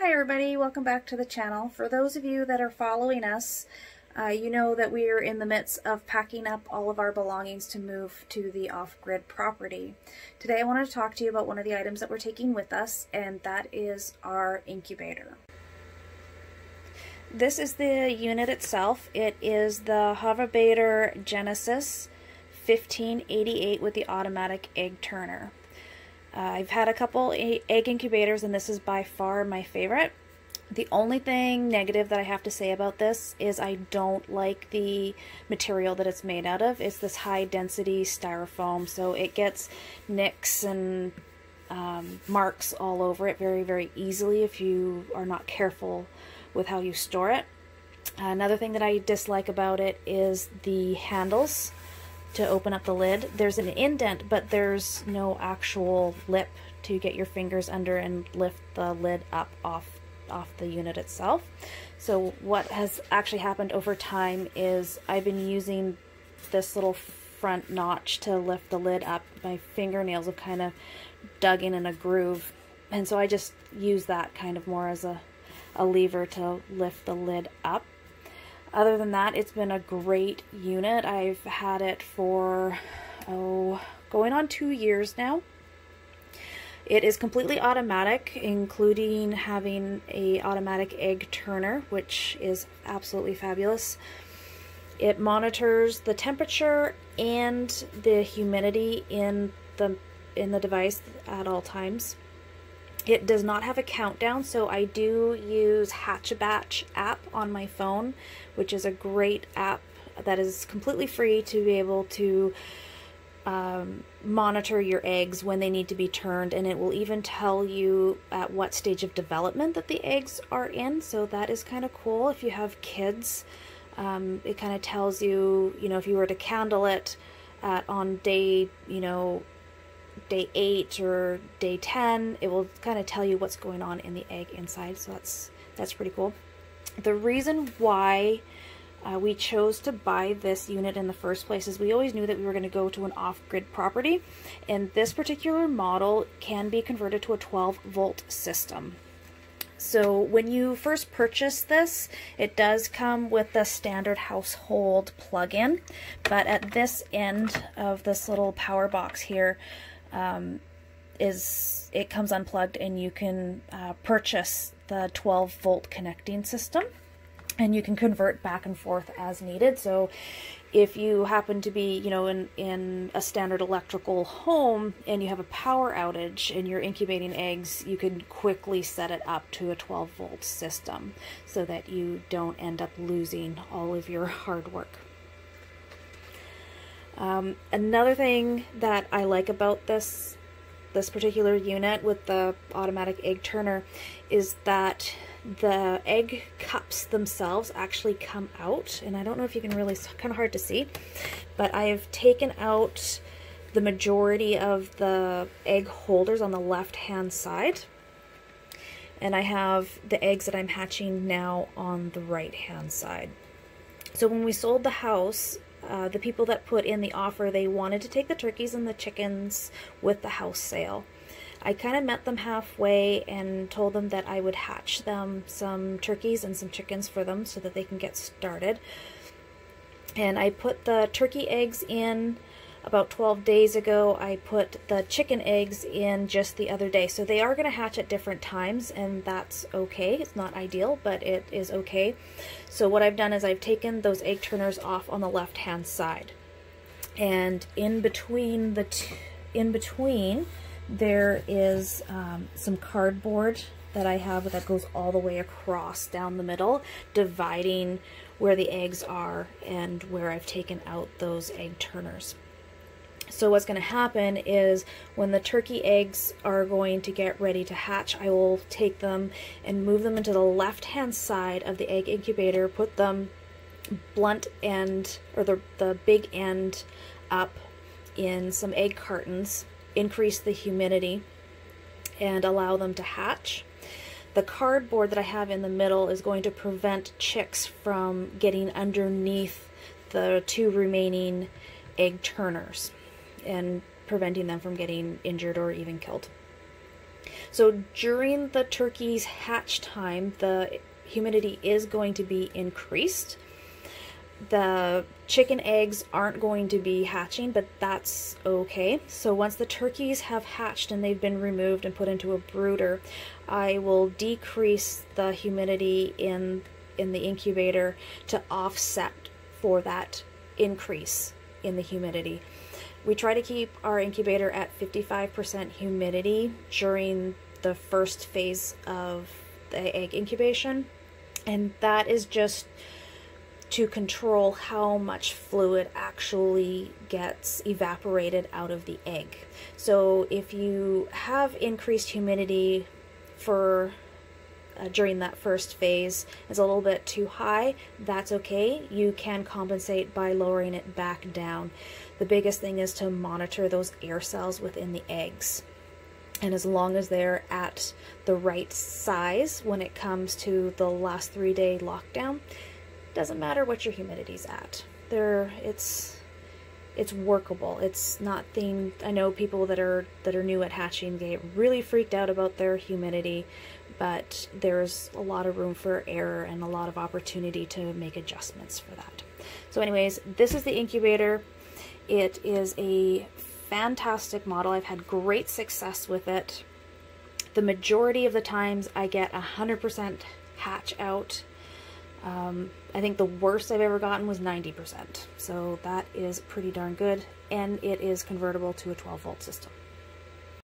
Hi everybody, welcome back to the channel. For those of you that are following us, uh, you know that we are in the midst of packing up all of our belongings to move to the off-grid property. Today I wanted to talk to you about one of the items that we're taking with us, and that is our incubator. This is the unit itself. It is the Hova-Bator Genesis 1588 with the automatic egg turner. Uh, I've had a couple egg incubators and this is by far my favorite. The only thing negative that I have to say about this is I don't like the material that it's made out of. It's this high density styrofoam, so it gets nicks and um, marks all over it very, very easily if you are not careful with how you store it. Another thing that I dislike about it is the handles to open up the lid. There's an indent, but there's no actual lip to get your fingers under and lift the lid up off off the unit itself. So what has actually happened over time is I've been using this little front notch to lift the lid up. My fingernails have kind of dug in in a groove. And so I just use that kind of more as a, a lever to lift the lid up. Other than that, it's been a great unit. I've had it for, oh, going on two years now. It is completely automatic, including having a automatic egg turner, which is absolutely fabulous. It monitors the temperature and the humidity in the in the device at all times. It does not have a countdown, so I do use Hatch-A-Batch app on my phone, which is a great app that is completely free to be able to um, monitor your eggs when they need to be turned, and it will even tell you at what stage of development that the eggs are in. So that is kind of cool if you have kids. Um, it kind of tells you, you know, if you were to candle it at, on day, you know, day 8 or day 10 it will kind of tell you what's going on in the egg inside so that's that's pretty cool. The reason why uh, we chose to buy this unit in the first place is we always knew that we were going to go to an off-grid property and this particular model can be converted to a 12 volt system. So when you first purchase this, it does come with the standard household plug-in, but at this end of this little power box here, um, is it comes unplugged and you can uh, purchase the 12 volt connecting system and you can convert back and forth as needed. So if you happen to be, you know, in, in a standard electrical home and you have a power outage and you're incubating eggs, you can quickly set it up to a 12 volt system so that you don't end up losing all of your hard work. Um, another thing that I like about this this particular unit with the automatic egg turner is that the egg cups themselves actually come out and I don't know if you can really, it's kind of hard to see, but I've taken out the majority of the egg holders on the left hand side and I have the eggs that I'm hatching now on the right hand side. So when we sold the house, uh, the people that put in the offer, they wanted to take the turkeys and the chickens with the house sale. I kind of met them halfway and told them that I would hatch them some turkeys and some chickens for them so that they can get started. And I put the turkey eggs in about 12 days ago. I put the chicken eggs in just the other day. So they are going to hatch at different times and that's okay. It's not ideal, but it is okay. So what I've done is I've taken those egg turners off on the left hand side. And in between the in between there is um, some cardboard that I have that goes all the way across down the middle, dividing where the eggs are and where I've taken out those egg turners. So what's going to happen is when the turkey eggs are going to get ready to hatch, I will take them and move them into the left-hand side of the egg incubator, put them blunt end, or the, the big end up in some egg cartons, increase the humidity, and allow them to hatch. The cardboard that I have in the middle is going to prevent chicks from getting underneath the two remaining egg turners and preventing them from getting injured or even killed. So during the turkey's hatch time, the humidity is going to be increased. The chicken eggs aren't going to be hatching, but that's okay. So once the turkeys have hatched and they've been removed and put into a brooder, I will decrease the humidity in in the incubator to offset for that increase in the humidity. We try to keep our incubator at 55% humidity during the first phase of the egg incubation, and that is just to control how much fluid actually gets evaporated out of the egg. So if you have increased humidity for uh, during that first phase is a little bit too high, that's okay. You can compensate by lowering it back down. The biggest thing is to monitor those air cells within the eggs. And as long as they're at the right size when it comes to the last three day lockdown, doesn't matter what your humidity's at. There, it's it's workable. It's not thing. I know people that are that are new at hatching get really freaked out about their humidity, but there's a lot of room for error and a lot of opportunity to make adjustments for that. So, anyways, this is the incubator. It is a fantastic model. I've had great success with it. The majority of the times I get 100% hatch out um, I think the worst I've ever gotten was 90%. So that is pretty darn good. And it is convertible to a 12 volt system.